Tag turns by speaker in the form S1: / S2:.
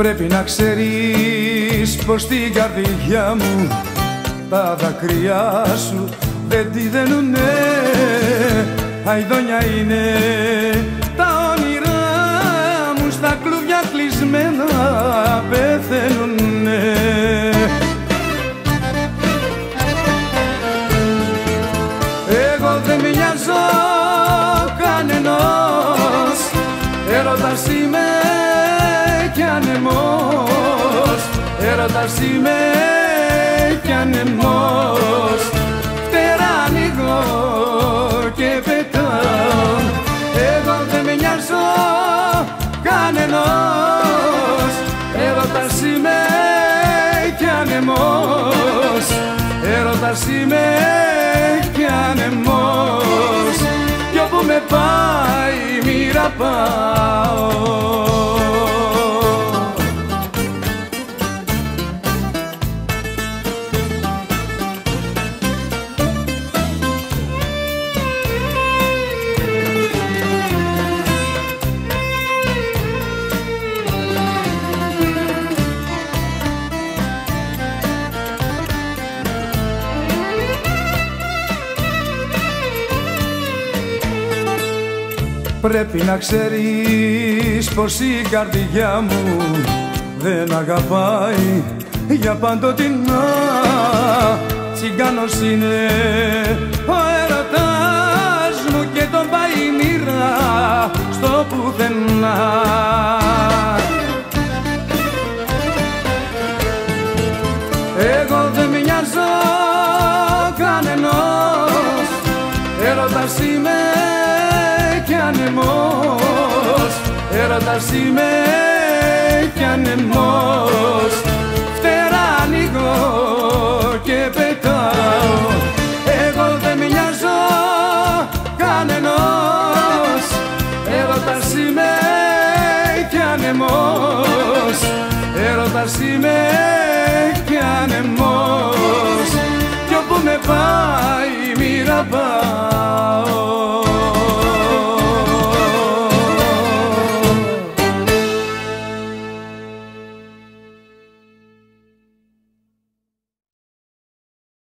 S1: Πρέπει να ξέρεις πως την καρδιά μου τα δάκρυά σου δεν τη δενουνε Αϊδόνια είναι τα όνειρά μου στα κλουβιά κλεισμένα πεθαίνουνε. Εγώ δεν μοιάζω κανενός έρωτας έρωτας είμαι κι ανεμός φτερά ανοίγω και πετάω εγώ δεν με νοιάζω κανενός. Έρωτας είμαι κι ανεμός έρωτας είμαι κι ανεμός κι όπου με πάει μοίρα πάω Πρέπει να ξέρεις πως η καρδιά μου δεν αγαπάει. Για παντοτινά Τσιγκάνος είναι ο έρωτας μου και τον πάει μοίρα στο πουθενά. Εγώ δεν μοιάζω κανενός έρωτας είμαι. κι ανεμός Έρωτας είμαι κι ανεμός Φτερά ανοίγω και πετάω. Εγώ δεν μοιάζω κανενός. Έρωτας είμαι κι ανεμός Έρωτας είμαι κι ανεμός Κι όπου με πάει μοίρα πάω